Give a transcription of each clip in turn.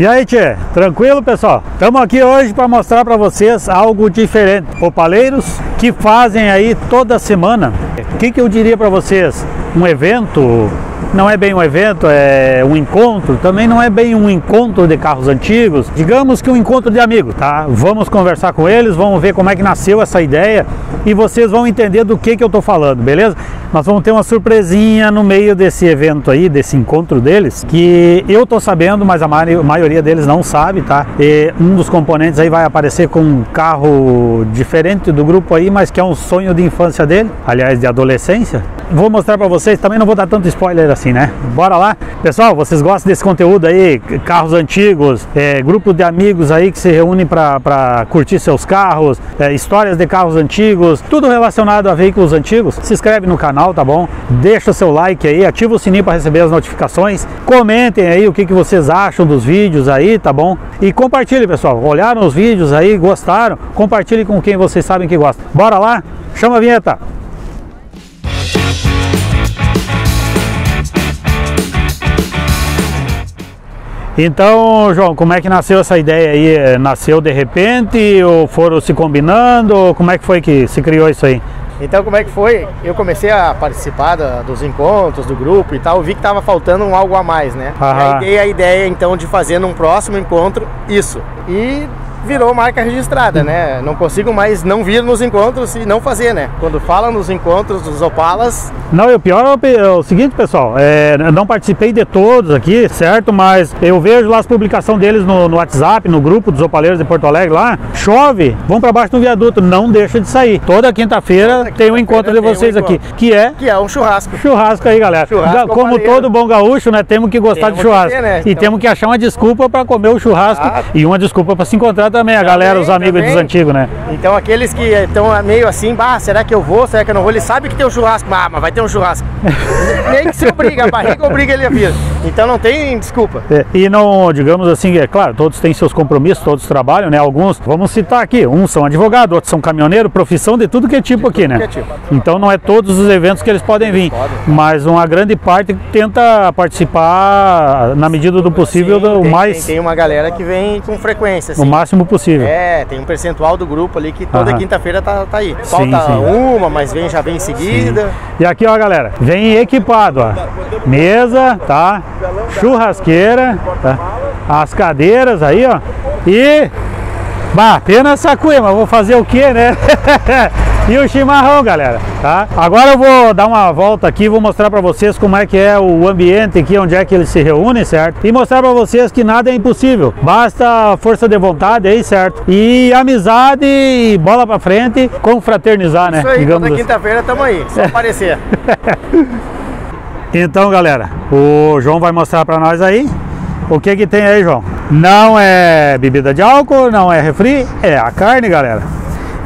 E aí, Tchê, tranquilo, pessoal? Estamos aqui hoje para mostrar para vocês algo diferente. Opaleiros que fazem aí toda semana. O que, que eu diria para vocês? Um evento não é bem um evento, é um encontro, também não é bem um encontro de carros antigos, digamos que um encontro de amigos, tá? Vamos conversar com eles, vamos ver como é que nasceu essa ideia e vocês vão entender do que que eu tô falando, beleza? Nós vamos ter uma surpresinha no meio desse evento aí, desse encontro deles, que eu tô sabendo, mas a maioria deles não sabe, tá? E um dos componentes aí vai aparecer com um carro diferente do grupo aí, mas que é um sonho de infância dele, aliás, de adolescência. Vou mostrar para vocês, também não vou dar tanto spoiler assim, né? Bora lá. Pessoal, vocês gostam desse conteúdo aí? Carros antigos, é, grupo de amigos aí que se reúnem para curtir seus carros, é, histórias de carros antigos, tudo relacionado a veículos antigos. Se inscreve no canal, tá bom? Deixa seu like aí, ativa o sininho para receber as notificações. Comentem aí o que, que vocês acham dos vídeos aí, tá bom? E compartilhe, pessoal. Olharam os vídeos aí, gostaram? Compartilhe com quem vocês sabem que gosta. Bora lá? Chama a vinheta! Então, João, como é que nasceu essa ideia aí? Nasceu de repente ou foram se combinando? Como é que foi que se criou isso aí? Então, como é que foi? Eu comecei a participar da, dos encontros, do grupo e tal, vi que estava faltando um algo a mais, né? Aham. Aí dei a ideia, então, de fazer num próximo encontro isso. E virou marca registrada, né? Não consigo mais não vir nos encontros e não fazer, né? Quando fala nos encontros dos Opalas. Não, e o pior é o seguinte, pessoal, é, não participei de todos aqui, certo? Mas eu vejo lá as publicações deles no, no WhatsApp, no grupo dos Opaleiros de Porto Alegre lá. Chove, vão para baixo do viaduto, não deixa de sair. Toda quinta-feira quinta tem um encontro de vocês um aqui, que é que é um churrasco. Churrasco aí, galera. Churrasco Como todo bom gaúcho, né? Temos que gostar temos de churrasco. Ter, né? E então... temos que achar uma desculpa para comer o churrasco ah. e uma desculpa para se encontrar também, a galera, os amigos também. dos antigos, né? Então aqueles que estão meio assim, bah, será que eu vou, será que eu não vou? Ele sabe que tem um churrasco, ah, mas vai ter um churrasco. Nem que se obriga, a barriga obriga ele a vir. Então não tem desculpa. É, e não, digamos assim, é claro, todos têm seus compromissos, todos trabalham, né? Alguns, vamos citar aqui, uns são advogados, outros são caminhoneiro, profissão de tudo que é tipo aqui, né? É tipo. Então não é todos os eventos que eles podem vir, mas uma grande parte tenta participar na medida do possível Sim, tem, mais. Tem, tem, uma galera que vem com frequência, assim. O máximo possível. É, tem um percentual do grupo ali que toda quinta-feira tá, tá aí. Falta sim, sim. uma, mas vem já vem em seguida. Sim. E aqui, ó, galera, vem equipado, ó. Mesa, tá? Churrasqueira, tá? As cadeiras aí, ó. E Bah, pena essa cuia, mas vou fazer o que, né? e o chimarrão, galera, tá? Agora eu vou dar uma volta aqui, vou mostrar para vocês como é que é o ambiente aqui, onde é que eles se reúnem, certo? E mostrar para vocês que nada é impossível, basta força de vontade aí, certo? E amizade e bola para frente, confraternizar, né? Isso aí, Digamos toda assim. quinta-feira tamo aí, só aparecer. então, galera, o João vai mostrar para nós aí o que que tem aí, João? Não é bebida de álcool, não é refri, é a carne, galera.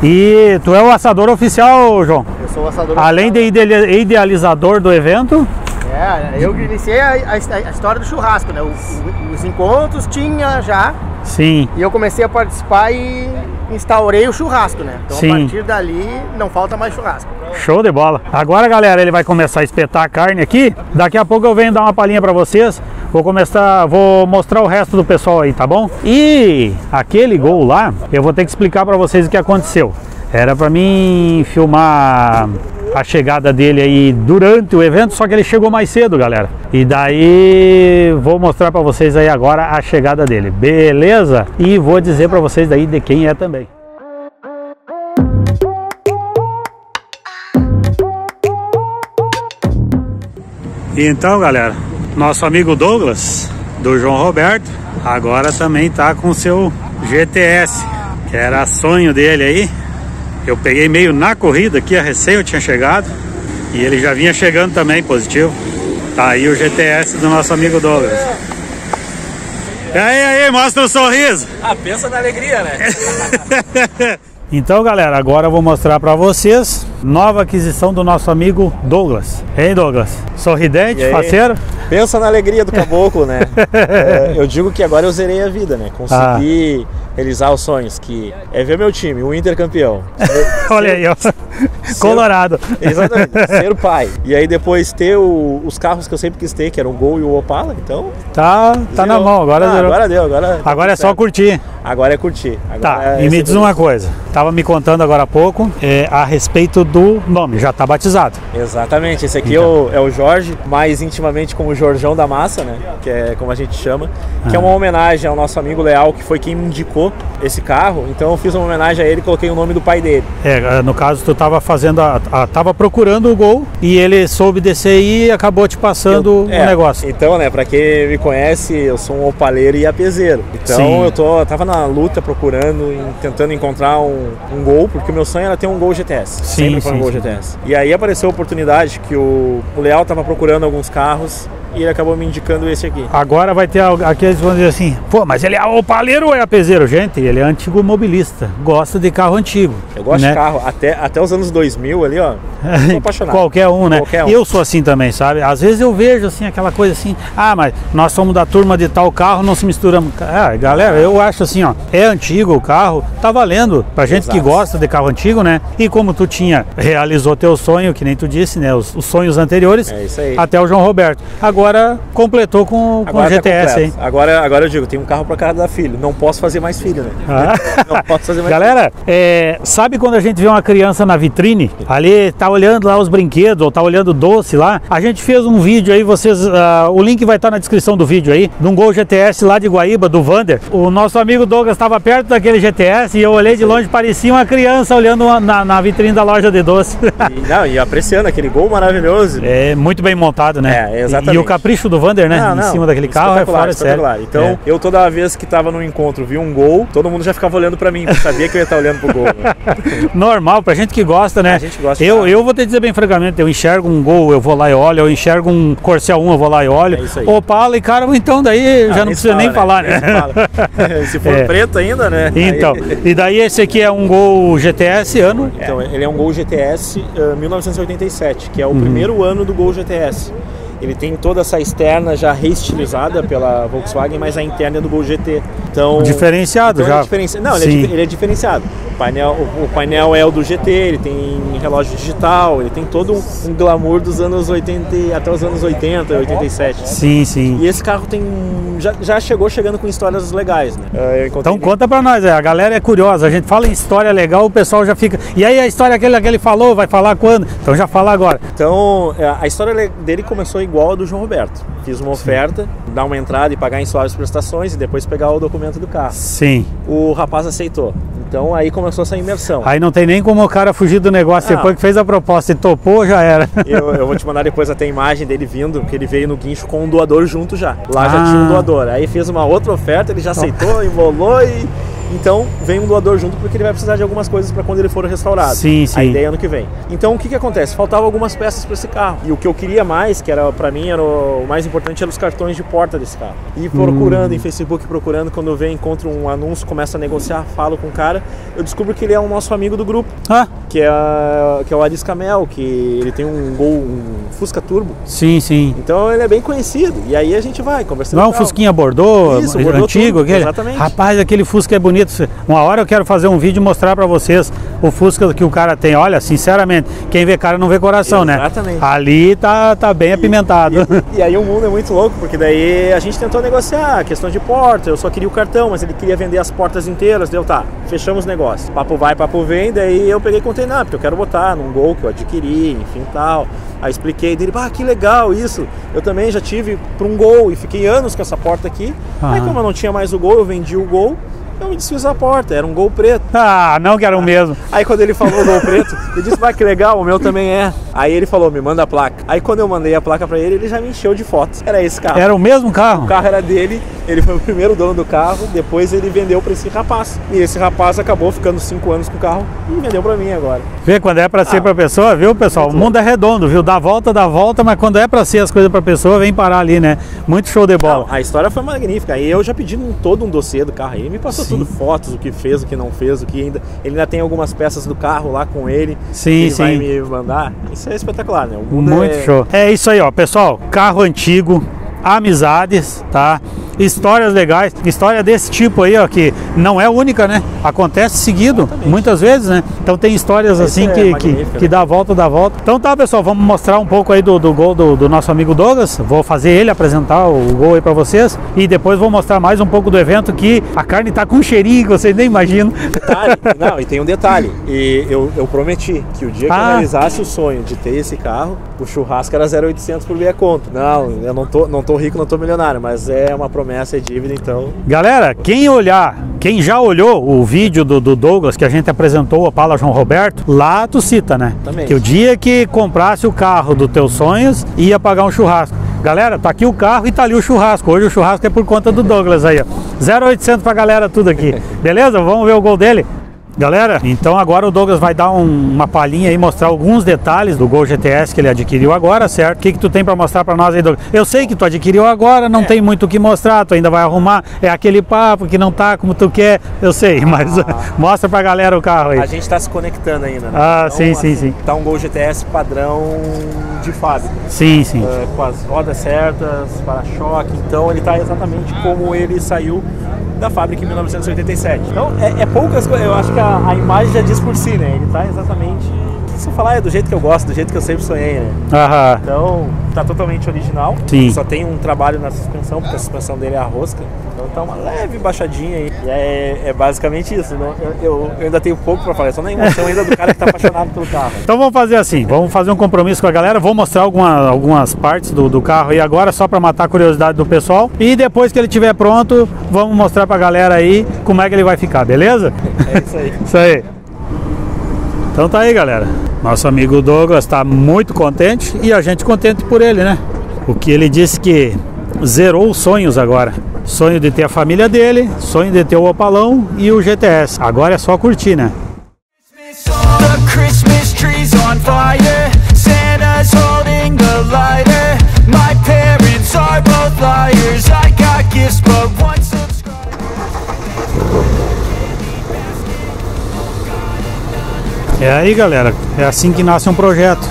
E tu é o assador oficial, João? Eu sou o assador Além oficial. de idealizador do evento? É, eu iniciei a, a, a história do churrasco, né? O, o, os encontros tinha já. Sim. E eu comecei a participar e instaurei o churrasco, né? Então Sim. a partir dali não falta mais churrasco. Show de bola. Agora, galera, ele vai começar a espetar a carne aqui. Daqui a pouco eu venho dar uma palhinha para vocês. Vou começar, vou mostrar o resto do pessoal aí, tá bom? E aquele gol lá, eu vou ter que explicar para vocês o que aconteceu. Era para mim filmar a chegada dele aí durante o evento, só que ele chegou mais cedo, galera. E daí vou mostrar para vocês aí agora a chegada dele, beleza? E vou dizer para vocês aí de quem é também. Então, galera, nosso amigo Douglas, do João Roberto, agora também tá com seu GTS, que era sonho dele aí. Eu peguei meio na corrida aqui, a recém eu tinha chegado, e ele já vinha chegando também positivo. Tá aí o GTS do nosso amigo Douglas. E aí, aí, mostra o sorriso. Ah, pensa na alegria, né? Então, galera, agora eu vou mostrar para vocês nova aquisição do nosso amigo Douglas. Hein, Douglas? Sorridente, faceiro? Pensa na alegria do caboclo, né? é, eu digo que agora eu zerei a vida, né? Consegui ah. realizar os sonhos, que é ver meu time, o Inter campeão. Olha aí, ó. Colorado. Exatamente, ser pai. E aí depois ter o, os carros que eu sempre quis ter, que eram o Gol e o Opala, então... Tá, tá na mão, agora ah, Agora deu, agora... Agora é só curtir. Agora é curtir. Agora tá, é e me diz uma coisa. Tava me contando agora há pouco é, a respeito do nome, já tá batizado. Exatamente, esse aqui então. é, o, é, o, Jorge, mais intimamente como o Jorjão da Massa, né? Que é como a gente chama. Que é uma homenagem ao nosso amigo Leal, que foi quem me indicou esse carro. Então eu fiz uma homenagem a ele e coloquei o nome do pai dele. É, no caso tu tava fazendo a, a tava procurando o gol e ele soube descer e acabou te passando o é, negócio. Então, né, para quem me conhece, eu sou um opaleiro e apezeiro. Então Sim. eu tô, tava na luta procurando, tentando encontrar um, um gol, porque o meu sonho era ter um gol GTS. Sim, Foi um gol GTS. E aí apareceu a oportunidade que o, o Leal tava procurando alguns carros e ele acabou me indicando esse aqui. Agora vai ter aqueles que vão dizer assim, pô, mas ele é opaleiro ou é apezeiro? Gente, ele é antigo mobilista, gosta de carro antigo. Eu gosto né? de carro, até, até os anos 2000 ali, ó, apaixonado. Qualquer um, né? Qualquer um. Eu sou assim também, sabe? Às vezes eu vejo assim, aquela coisa assim, ah, mas nós somos da turma de tal carro, não se misturamos. Ah, galera, eu acho assim, ó, é antigo o carro, tá valendo pra gente Exato. que gosta de carro antigo, né? E como tu tinha, realizou teu sonho, que nem tu disse, né? Os, os sonhos anteriores, é até o João Roberto. Agora agora completou com, com o GTS, tá hein? Agora, agora eu digo, tem um carro para cada filho. Não posso fazer mais filho, né? Ah. Não posso fazer mais Galera, é, sabe quando a gente vê uma criança na vitrine, ali tá olhando lá os brinquedos, ou tá olhando doce lá? A gente fez um vídeo aí, vocês. Uh, o link vai estar na descrição do vídeo aí, de um Gol GTS lá de Guaíba, do Vander. O nosso amigo Douglas estava perto daquele GTS e eu olhei de longe, parecia uma criança olhando na, na vitrine da loja de doce. E, não, e apreciando aquele gol maravilhoso. É muito bem montado, né? É, exatamente. E, e o capricho do Vander, né? Não, não, em cima daquele carro é fora sério. Então, é. eu toda vez que tava no encontro, vi um gol, todo mundo já ficava olhando para mim, sabia que eu ia estar olhando pro gol. Né? Normal, pra gente que gosta, né? A gente gosta. Eu, eu vou te dizer bem francamente, eu enxergo um gol, eu vou lá e olho, eu enxergo um Corcel 1, eu vou lá e olho. É isso aí. Opala e cara, então daí ah, já não precisa fala, nem né? falar, né? Se for é. preto ainda, né? Então, aí... e daí esse aqui é um gol GTS ano? Então, ele é um gol GTS uh, 1987, que é o uhum. primeiro ano do gol GTS. Ele tem toda essa externa já reestilizada pela Volkswagen, mas a interna é do Gol GT. Então, diferenciado então já. É diferenci... Não, ele é, ele é, diferenciado. O painel, o, o, painel é o do GT, ele tem relógio digital, ele tem todo um, um, glamour dos anos 80 até os anos 80, 87. Sim, sim. E esse carro tem já, já chegou chegando com histórias legais, né? É, então conta pra nós, a galera é curiosa, a gente fala em história legal, o pessoal já fica. E aí a história que ele, que ele falou, vai falar quando? Então já fala agora. Então é, a história dele começou igual a do João Roberto. Fiz uma oferta, Sim. dar uma entrada e pagar em suaves prestações e depois pegar o documento do carro. Sim. O rapaz aceitou. Então aí começou essa imersão. Aí não tem nem como o cara fugir do negócio ah. depois que fez a proposta e topou, já era. Eu, eu vou te mandar depois até a imagem dele vindo, que ele veio no guincho com um doador junto já. Lá ah. já tinha um doador. Aí fez uma outra oferta, ele já aceitou, embolou e então vem um doador junto porque ele vai precisar de algumas coisas para quando ele for restaurado. Sim, sim. A ideia é ano que vem. Então o que que acontece? Faltavam algumas peças para esse carro. E o que eu queria mais, que era para mim era o mais importante, eram os cartões de porta desse carro. E procurando hum. em Facebook, procurando, quando eu venho, encontro um anúncio, começo a negociar, falo com o cara, eu descubro que ele é um nosso amigo do grupo. Ah. Que é, que é o Aris Camel, que ele tem um Gol, um Fusca Turbo. Sim, sim. Então ele é bem conhecido. E aí a gente vai conversando. Não é um Fusquinha Bordeaux, Isso, Bordeaux antigo, aquele. Exatamente. Rapaz, aquele Fusca é bonito. Uma hora eu quero fazer um vídeo e mostrar para vocês o Fusca que o cara tem. Olha, sinceramente, quem vê cara não vê coração, Exatamente. né? Ali tá, tá bem e, apimentado. E, e, aí o mundo é muito louco, porque daí a gente tentou negociar a questão de porta. Eu só queria o cartão, mas ele queria vender as portas inteiras. Deu, tá, fechamos o negócio. Papo vai, papo vem. Daí eu peguei e contei, não, porque eu quero botar num gol que eu adquiri, enfim tal. Aí expliquei dele, ah, que legal isso. Eu também já tive para um gol e fiquei anos com essa porta aqui. Aí como eu não tinha mais o gol, eu vendi o gol eu me desfiz a porta, era um gol preto. Ah, não que era o mesmo. Aí quando ele falou gol preto, eu disse, vai que legal, o meu também é. Aí ele falou, me manda a placa. Aí quando eu mandei a placa para ele, ele já me encheu de fotos. Era esse carro. Era o mesmo carro? O carro era dele, ele foi o primeiro dono do carro, depois ele vendeu para esse rapaz. E esse rapaz acabou ficando cinco anos com o carro e vendeu para mim agora. Vê, quando é para ser ah, para pessoa, viu, pessoal? O mundo é redondo, viu? Dá volta, dá volta, mas quando é para ser as coisas para pessoa, vem parar ali, né? Muito show de bola. Não, a história foi magnífica. E eu já pedi um, todo um dossiê do carro aí. Ele me passou sim. tudo, fotos, o que fez, o que não fez, o que ainda. Ele ainda tem algumas peças do carro lá com ele. Sim, ele sim. vai me mandar. Isso é espetacular, né? Muito é... show. É isso aí, ó, pessoal. Carro antigo, amizades, tá? Histórias legais, história desse tipo aí, ó, que não é única, né? Acontece seguido, Exatamente. muitas vezes, né? Então tem histórias assim é que, que, que, dá a volta, dá a volta. Então tá, pessoal, vamos mostrar um pouco aí do, do gol do, do, nosso amigo Douglas. Vou fazer ele apresentar o gol aí para vocês e depois vou mostrar mais um pouco do evento que a carne tá com um cheirinho que vocês nem imaginam. Detalhe, não, e tem um detalhe. E eu, eu prometi que o dia que ah. eu realizasse o sonho de ter esse carro, o churrasco era 0,800 por meia conta. Não, eu não tô, não tô rico, não tô milionário, mas é uma promessa, é dívida, então. Galera, quem olhar, quem já olhou o vídeo do, do Douglas que a gente apresentou o Opala João Roberto, lá tu cita, né? Também. Que o dia que comprasse o carro dos teus sonhos, ia pagar um churrasco. Galera, tá aqui o carro e tá ali o churrasco. Hoje o churrasco é por conta do Douglas aí, ó. 0800 pra galera tudo aqui. Beleza? Vamos ver o gol dele? Galera, então agora o Douglas vai dar um, uma palhinha e mostrar alguns detalhes do Gol GTS que ele adquiriu agora, certo? O que, que tu tem para mostrar para nós aí, Douglas? Eu sei que tu adquiriu agora, não é. tem muito o que mostrar, tu ainda vai arrumar, é aquele papo que não tá como tu quer, eu sei, ah. mas mostra pra galera o carro aí. A gente tá se conectando ainda, né? Ah, então, sim, assim, sim, sim. Tá um Gol GTS padrão de fábrica. Sim, sim. Uh, com as rodas certas, para-choque, então ele tá exatamente como ele saiu da fábrica em 1987. Então é, é poucas coisas, eu acho que a, a, imagem já diz por si, né? Ele tá exatamente. Se eu falar é do jeito que eu gosto, do jeito que eu sempre sonhei, né? Aham. Então tá totalmente original. Sim. Só tem um trabalho na suspensão, porque a suspensão dele é a rosca. Então tá uma leve baixadinha aí. E é, é basicamente isso. Não, eu, eu, eu, ainda tenho pouco para falar, só na emoção ainda do cara que tá apaixonado pelo carro. Então vamos fazer assim, vamos fazer um compromisso com a galera. Vou mostrar alguma, algumas partes do, do carro aí agora, só para matar a curiosidade do pessoal. E depois que ele estiver pronto, vamos mostrar pra galera aí como é que ele vai ficar, beleza? É isso aí. isso aí. Então tá aí, galera. Nosso amigo Douglas está muito contente e a gente contente por ele, né? O que ele disse que zerou os sonhos agora. Sonho de ter a família dele, sonho de ter o Opalão e o GTS. Agora é só curtir, né? É aí galera, é assim que nasce um projeto.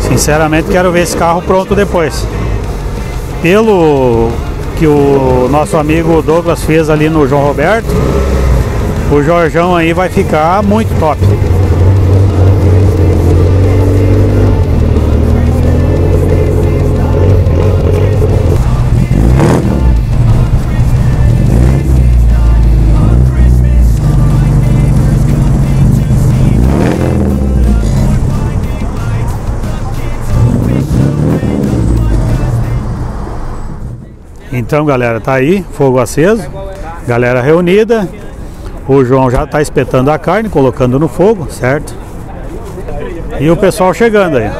Sinceramente quero ver esse carro pronto depois. Pelo que o nosso amigo Douglas fez ali no João Roberto, o Jorjão aí vai ficar muito top. Então, galera, tá aí, fogo aceso, galera reunida. O João já tá espetando a carne, colocando no fogo, certo? E o pessoal chegando aí.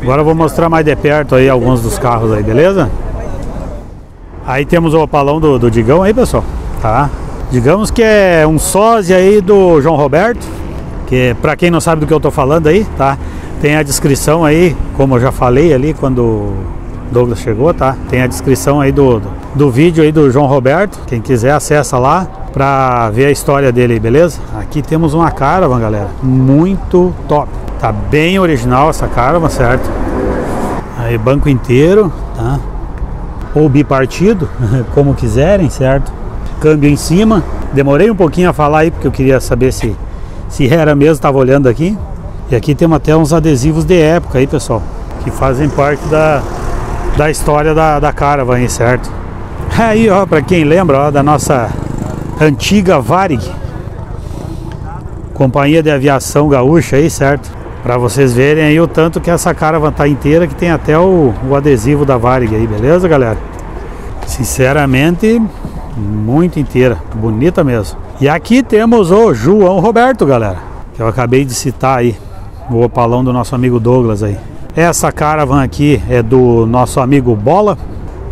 Agora eu vou mostrar mais de perto aí alguns dos carros aí, beleza? Aí temos o opalão do, do Digão aí, pessoal, tá? Digamos que é um sósia aí do João Roberto, que para quem não sabe do que eu tô falando aí, tá? Tem a descrição aí, como eu já falei ali quando Douglas chegou, tá? Tem a descrição aí do, do, do vídeo aí do João Roberto. Quem quiser acessa lá para ver a história dele aí, beleza? Aqui temos uma caravan, galera, muito top. Tá bem original essa caravan, certo? Aí banco inteiro, tá? Ou bipartido, como quiserem, certo? Câmbio em cima. Demorei um pouquinho a falar aí porque eu queria saber se se era mesmo, tava olhando aqui. E aqui temos até uns adesivos de época aí, pessoal, que fazem parte da da história da, da Caravan certo? Aí, ó, para quem lembra, ó, da nossa antiga Varig, companhia de aviação gaúcha aí, certo? Para vocês verem aí o tanto que essa Caravan tá inteira, que tem até o, o adesivo da Varig aí, beleza, galera? Sinceramente, muito inteira, bonita mesmo. E aqui temos o João Roberto, galera, que eu acabei de citar aí. o opalão do nosso amigo Douglas aí. Essa caravan aqui é do nosso amigo Bola,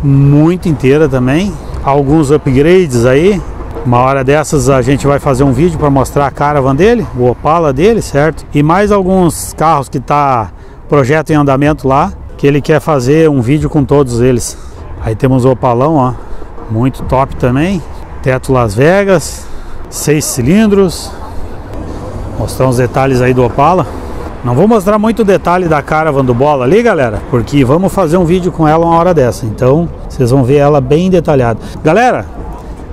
muito inteira também. Alguns upgrades aí. Uma hora dessas a gente vai fazer um vídeo para mostrar a caravan dele, o Opala dele, certo? E mais alguns carros que tá projeto em andamento lá, que ele quer fazer um vídeo com todos eles. Aí temos o Opalão, ó, muito top também. Teto Las Vegas, seis cilindros. Mostrar uns detalhes aí do Opala. Não vou mostrar muito detalhe da Caravan do Bola ali, galera, porque vamos fazer um vídeo com ela uma hora dessa. Então, vocês vão ver ela bem detalhada. Galera,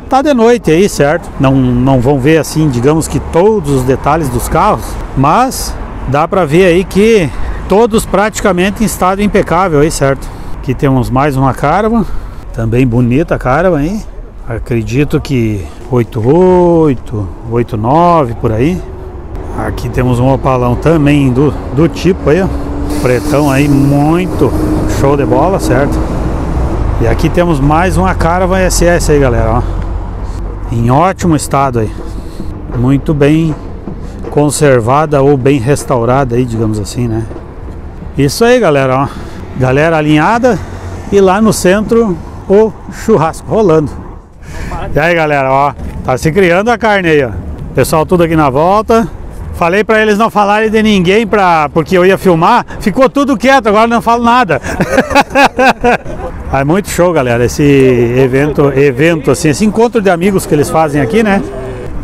tá de noite aí, certo? Não, não vão ver assim, digamos que todos os detalhes dos carros, mas dá para ver aí que todos praticamente em estado impecável aí, certo? Aqui temos mais uma Caravan, também bonita a Caravan aí. Acredito que 88, 89 por aí. Aqui temos um opalão também do, do tipo aí, ó. Pretão aí, muito show de bola, certo? E aqui temos mais uma Caravan SS aí, galera, ó. Em ótimo estado aí. Muito bem conservada ou bem restaurada aí, digamos assim, né? Isso aí, galera, ó. Galera alinhada e lá no centro o churrasco rolando. E aí, galera, ó. Tá se criando a carne aí, ó. Pessoal tudo aqui na volta. Falei para eles não falarem de ninguém pra, porque eu ia filmar. Ficou tudo quieto, agora não falo nada. é muito show, galera, esse evento, evento assim, esse encontro de amigos que eles fazem aqui, né?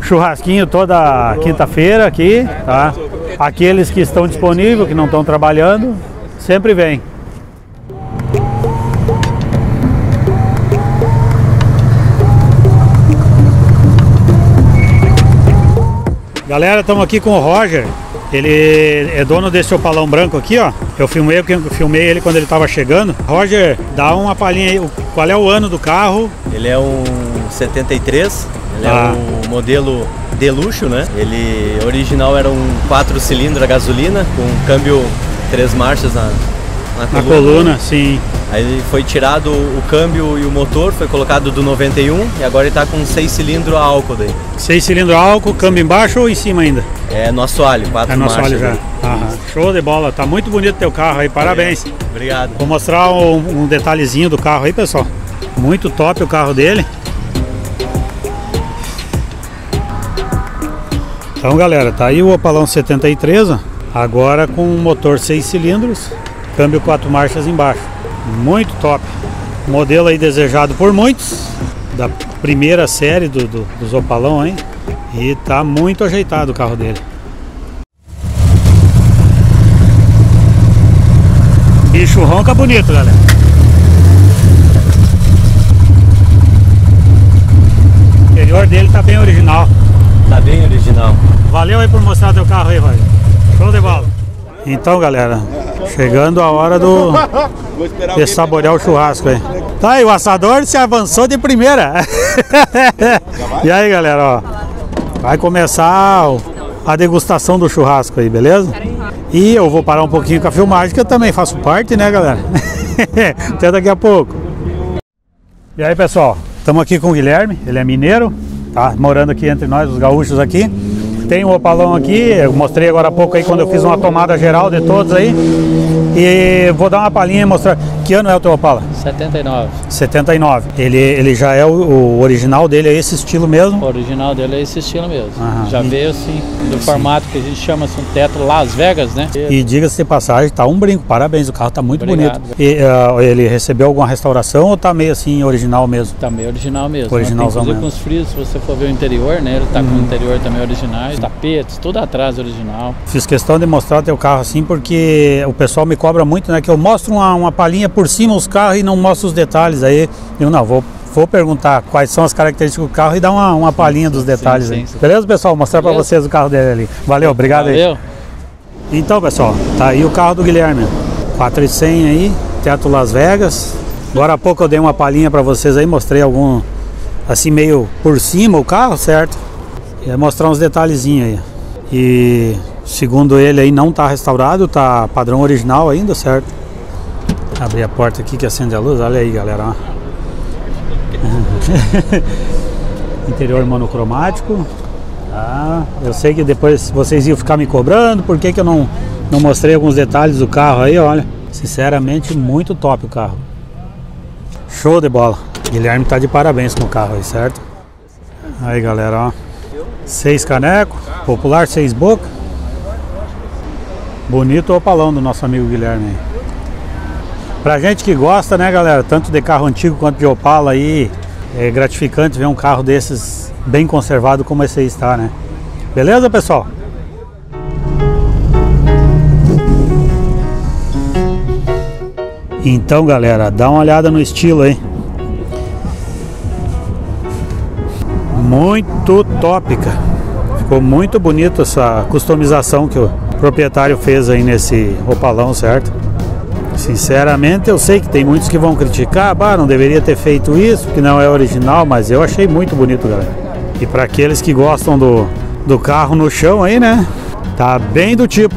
Churrasquinho toda quinta-feira aqui, tá? Aqueles que estão disponíveis, que não estão trabalhando, sempre vem. Galera, estamos aqui com o Roger. Ele é dono desse opalão branco aqui, ó. Eu filmei, eu filmei ele quando ele estava chegando. Roger, dá uma palhinha aí. Qual é o ano do carro? Ele é um 73. Ele é ah. é um modelo de luxo, né? Ele original era um 4 cilindros a gasolina com câmbio três marchas na, na coluna. Na coluna, sim. Aí foi tirado o câmbio e o motor, foi colocado do 91 e agora ele está com 6 cilindros a álcool daí. 6 cilindros a álcool, câmbio embaixo ou em cima ainda? É no assoalho, 4 É no assoalho já. Show de bola, tá muito bonito teu carro aí, parabéns. Obrigado. Vou mostrar um, um detalhezinho do carro aí, pessoal. Muito top o carro dele. Então galera, tá aí o Opalão 73, ó. agora com motor 6 cilindros, câmbio 4 marchas embaixo. Muito top. Modelo aí desejado por muitos, da primeira série do, do, dos Opalão aí. E tá muito ajeitado o carro dele. Bicho ronca bonito, galera. O interior dele tá bem original. Tá bem original. Valeu aí por mostrar teu carro aí, Roger. Show de bola. Então, galera, chegando a hora do de saborear o churrasco aí. Tá aí, o assador se avançou de primeira. e aí, galera, ó. Vai começar a degustação do churrasco aí, beleza? E eu vou parar um pouquinho com a filmagem, que eu também faço parte, né, galera? Até daqui a pouco. E aí, pessoal, estamos aqui com o Guilherme, ele é mineiro, tá morando aqui entre nós, os gaúchos aqui. Tem o opalão aqui, eu mostrei agora há pouco aí quando eu fiz uma tomada geral de todos aí. E vou dar uma palhinha e mostrar. Que ano é o teu Opala? 79. 79. Ele, ele já é o, o original dele, é esse estilo mesmo? O original dele é esse estilo mesmo. Aham. Já e... veio assim, do Sim. formato que a gente chama assim, teto Las Vegas, né? E diga-se de passagem, tá um brinco, parabéns, o carro tá muito Obrigado. bonito. E, uh, ele recebeu alguma restauração ou tá meio assim, original mesmo? Tá meio original mesmo. Originalzão né? Inclusive com os frios, se você for ver o interior, né? Ele tá uhum. com o interior também original, tapetes, tudo atrás original. Fiz questão de mostrar o teu carro assim, porque o pessoal me cobra muito, né? Que eu mostro uma, uma palhinha por cima os carros e não mostro os detalhes. Aí eu não, vou, vou perguntar quais são as características do carro e dar uma, uma palhinha dos detalhes sim, sim, sim. Beleza, pessoal? Vou mostrar para vocês o carro dele ali. Valeu, obrigado Valeu. aí. Então, pessoal, tá aí o carro do Guilherme. 400 aí, Teatro Las Vegas. Agora há pouco eu dei uma palhinha para vocês aí, mostrei algum assim meio por cima o carro, certo? E mostrar uns detalhezinhos aí. E segundo ele aí não tá restaurado, tá padrão original ainda, certo? Abrir a porta aqui que acende a luz, olha aí galera. Interior monocromático. Ah, eu sei que depois vocês iam ficar me cobrando, por que, que eu não, Não mostrei alguns detalhes do carro aí, olha. Sinceramente, muito top o carro. Show de bola. Guilherme tá de parabéns com o carro aí, certo? Aí, galera, ó. Seis caneco, popular seis boca. Bonito o opalão do nosso amigo Guilherme. Pra gente que gosta, né, galera, tanto de carro antigo quanto de Opala aí, é gratificante ver um carro desses bem conservado como esse aí está, né? Beleza, pessoal? Então, galera, dá uma olhada no estilo aí. Muito tópica. Ficou muito bonito essa customização que o proprietário fez aí nesse opalão, certo? Sinceramente, eu sei que tem muitos que vão criticar, bah, não deveria ter feito isso, que não é original, mas eu achei muito bonito, galera. E para aqueles que gostam do, do carro no chão aí, né? Tá bem do tipo.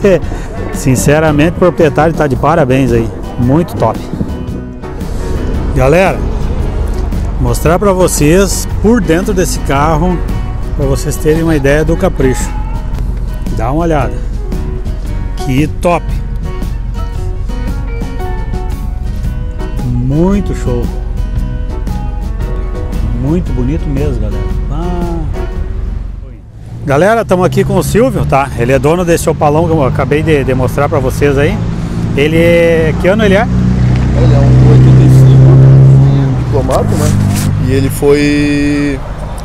Sinceramente, o proprietário tá de parabéns aí. Muito top. Galera, mostrar para vocês por dentro desse carro, para vocês terem uma ideia do capricho. Dá uma olhada. Que top. Muito show. Muito bonito mesmo, galera. Ah. Galera, estamos aqui com o Silvio, tá? Ele é dono desse opalão que eu acabei de, de mostrar para vocês aí. Ele é... Que ano ele é? Ele é um 85 diplomado, né? E ele foi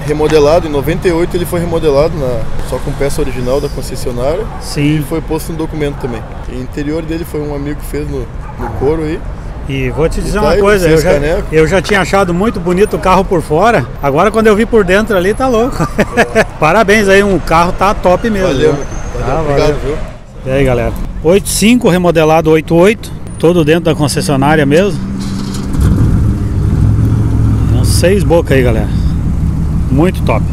remodelado, em 98 ele foi remodelado na, só com peça original da concessionária. Sim. E foi posto no documento também. O interior dele foi um amigo que fez no, no couro aí. E vou te dizer tá uma coisa, eu já, eu já tinha achado muito bonito o carro por fora, agora quando eu vi por dentro ali, tá louco. É. Parabéns aí, um carro tá top mesmo. Valeu, valeu, ah, obrigado, valeu. viu? E aí, galera? 85 remodelado 88, todo dentro da concessionária mesmo. Seis bocas aí, galera. Muito top.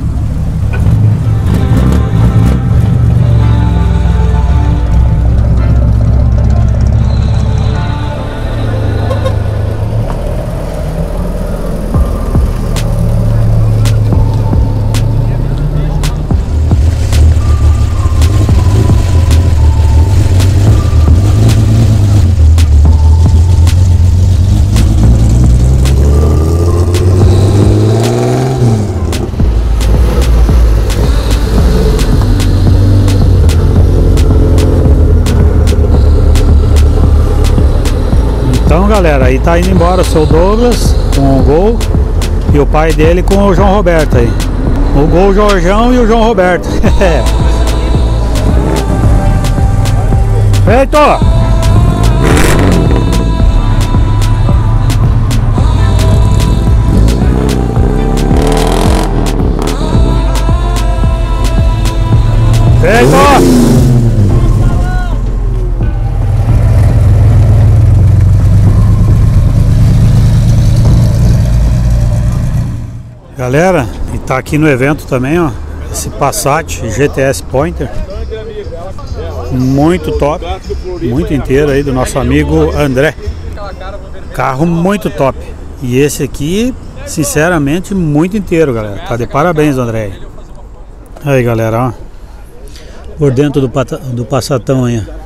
Aí tá indo embora o seu Douglas com o Gol e o pai dele com o João Roberto aí. O Gol o Jorjão e o João Roberto. Feito! Feito! Galera, e tá aqui no evento também, ó, esse Passat GTS Pointer. Muito top, muito inteiro aí do nosso amigo André. Carro muito top. E esse aqui, sinceramente, muito inteiro, galera. Tá de parabéns, André. Aí, galera, ó. Por dentro do, do Passatão aí, ó.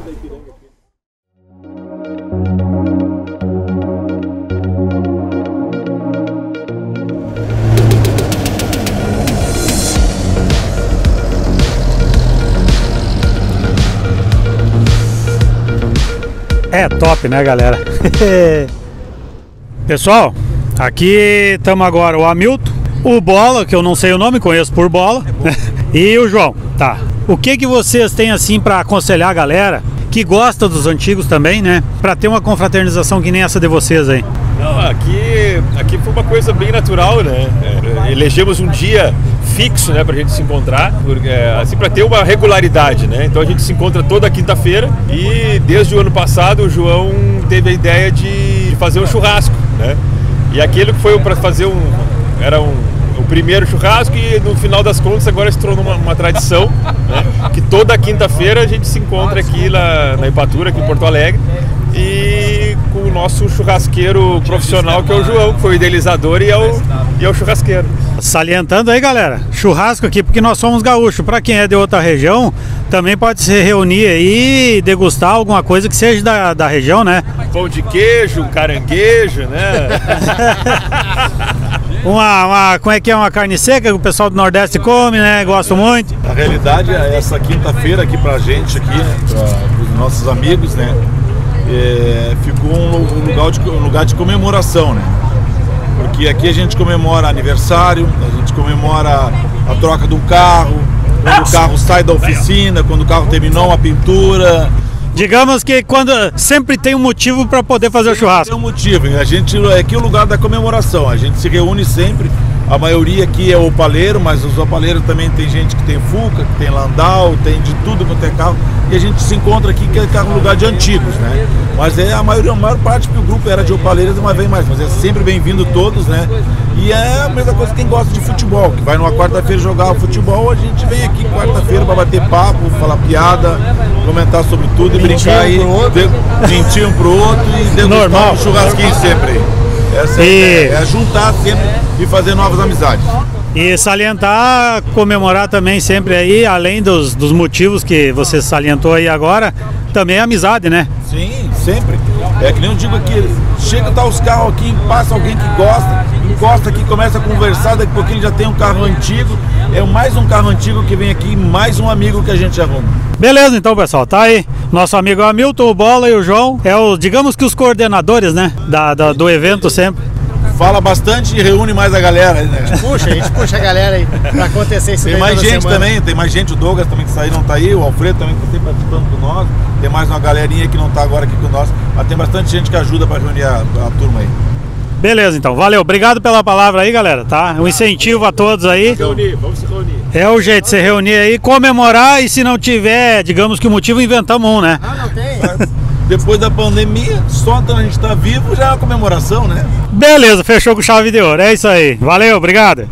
Top, né, galera? Pessoal, aqui estamos agora o Hamilton, o Bola, que eu não sei o nome, conheço por Bola, e o João. Tá. O que que vocês têm assim para aconselhar a galera que gosta dos antigos também, né? Para ter uma confraternização que nem essa de vocês aí? Não, aqui, aqui foi uma coisa bem natural, né? É, elegemos um dia fixo, né, pra gente se encontrar, porque, assim, para ter uma regularidade, né? Então a gente se encontra toda quinta-feira e desde o ano passado o João teve a ideia de fazer um churrasco, né? E aquele que foi para fazer um era um o primeiro churrasco e no final das contas agora se tornou uma, uma tradição, né? que toda quinta-feira a gente se encontra aqui na, na Ipatura, aqui em Porto Alegre, e o nosso churrasqueiro profissional, que é o João, que foi o idealizador e é o, e é o churrasqueiro. Salientando aí, galera, churrasco aqui porque nós somos gaúchos. Para quem é de outra região, também pode se reunir aí e degustar alguma coisa que seja da, da região, né? Pão de queijo, caranguejo, né? uma, uma, como é que é uma carne seca que o pessoal do Nordeste come, né? Gosta muito. A realidade é essa quinta-feira aqui pra gente aqui, né? Pra, os nossos amigos, né? É, ficou um, um, lugar de, um lugar de comemoração, né? Porque aqui a gente comemora aniversário, a gente comemora a troca do carro, quando o carro sai da oficina, quando o carro terminou uma pintura. Digamos que quando sempre tem um motivo para poder fazer o churrasco. Tem um motivo, a gente é aqui o lugar da comemoração. A gente se reúne sempre. A maioria aqui é opaleiro, mas os opaleiros também tem gente que tem Fuca, que tem Landau, tem de tudo quanto é carro. E a gente se encontra aqui que é um lugar de antigos, né? Mas é a maioria, a maior parte que o grupo era de opaleiros, mas vem mais. Mas é sempre bem-vindo todos, né? E é a mesma coisa quem gosta de futebol, que vai numa quarta-feira jogar futebol, a gente vem aqui quarta-feira para bater papo, falar piada, comentar sobre tudo e mentir brincar aí, de, mentir um pro outro e degustar um churrasquinho sempre. Essa e... é, é juntar sempre e fazer novas amizades. E salientar, comemorar também sempre aí, além dos, dos motivos que você salientou aí agora, também a amizade, né? Sim, sempre. É que nem eu digo aqui, chega tá os carros aqui, passa alguém que gosta, encosta aqui, começa a conversar, daqui a pouquinho já tem um carro antigo, é mais um carro antigo que vem aqui, mais um amigo que a gente arruma. Beleza, então pessoal, tá aí. Nosso amigo Hamilton, o Bola e o João é o, digamos que os coordenadores, né, da, da do evento sempre fala bastante e reúne mais a galera. Né? Puxa, a gente puxa a galera aí pra acontecer isso Tem mais gente semana. também, tem mais gente, o Douglas também que saiu não tá aí, o Alfredo também que tá sempre participando com nós, tem mais uma galerinha que não tá agora aqui com nós, mas tem bastante gente que ajuda para reunir a, a turma aí. Beleza, então. Valeu. Obrigado pela palavra aí, galera, tá? Um incentivo a todos aí. Vamos se reunir, vamos se reunir. É o jeito de se reunir aí, comemorar e se não tiver, digamos que o motivo, inventamos um, né? Ah, não tem? depois da pandemia, só então a gente tá vivo já é uma comemoração, né? Beleza, fechou com chave de ouro. É isso aí. Valeu, obrigado.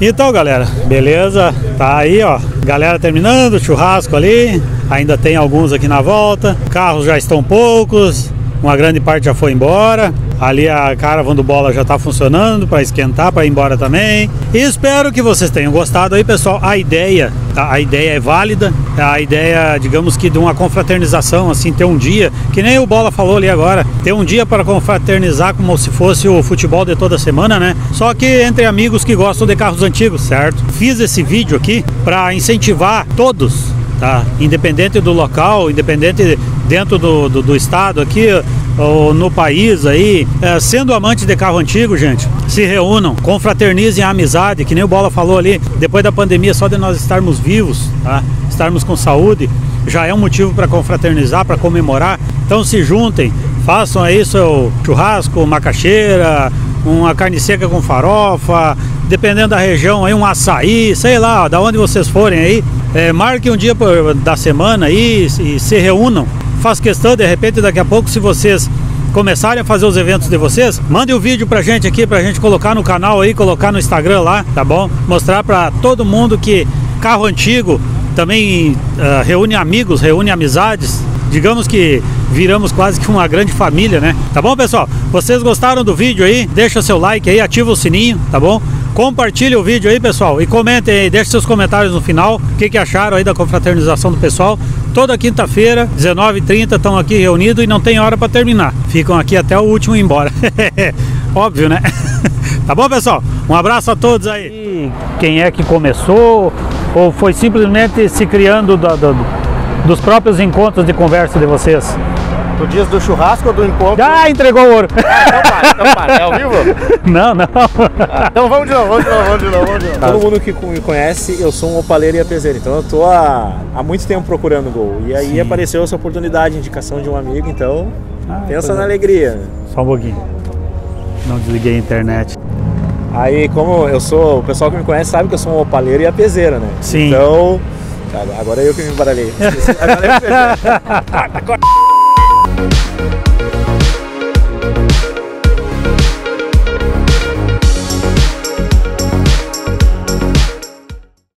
Então, galera, beleza? Tá aí, ó. Galera terminando, churrasco ali. Ainda tem alguns aqui na volta. Carros já estão poucos. Uma grande parte já foi embora. Ali a caravan do bola já está funcionando para esquentar, para ir embora também. E espero que vocês tenham gostado aí, pessoal. A ideia, tá? a ideia é válida. A ideia, digamos que de uma confraternização, assim, ter um dia, que nem o Bola falou ali agora, ter um dia para confraternizar como se fosse o futebol de toda semana, né? Só que entre amigos que gostam de carros antigos, certo? Fiz esse vídeo aqui para incentivar todos tá? Independente do local, independente dentro do, do, do estado aqui ou no país aí, é, sendo amante de carro antigo, gente, se reúnam, confraternizem a amizade, que nem o Bola falou ali, depois da pandemia, só de nós estarmos vivos, tá? estarmos com saúde, já é um motivo para confraternizar, para comemorar. Então se juntem, façam aí seu churrasco, macaxeira, uma carne seca com farofa, dependendo da região aí, um açaí, sei lá, da onde vocês forem aí, é, marquem um dia da semana aí e se reúnam. Faço questão, de repente, daqui a pouco, se vocês começarem a fazer os eventos de vocês, mande o um vídeo pra gente aqui, pra gente colocar no canal aí, colocar no Instagram lá, tá bom? Mostrar pra todo mundo que carro antigo também uh, reúne amigos, reúne amizades. Digamos que viramos quase que uma grande família, né? Tá bom, pessoal? Vocês gostaram do vídeo aí? Deixa seu like aí, ativa o sininho, tá bom? Compartilhe o vídeo aí, pessoal, e comentem aí, deixe seus comentários no final, o que, que acharam aí da confraternização do pessoal. Toda quinta-feira, 19h30, estão aqui reunidos e não tem hora para terminar. Ficam aqui até o último embora. Óbvio, né? tá bom, pessoal? Um abraço a todos aí. Quem é que começou ou foi simplesmente se criando do, do, dos próprios encontros de conversa de vocês? Tu diz do churrasco ou do encontro? Ah, entregou o ouro! Ah, então para, então para. É ao vivo? Não, não. Ah, então vamos de novo, vamos de novo, vamos de novo, vamos de novo. Todo mundo que me conhece, eu sou um opaleiro e apezeiro. Então eu tô há, há muito tempo procurando gol. E aí Sim. apareceu essa oportunidade, indicação de um amigo, então ah, pensa na é. alegria. Só um pouquinho. Não desliguei a internet. Aí, como eu sou, o pessoal que me conhece sabe que eu sou um opaleiro e apezeiro, né? Sim. Então, agora é eu que me embaralhei. Agora é eu que...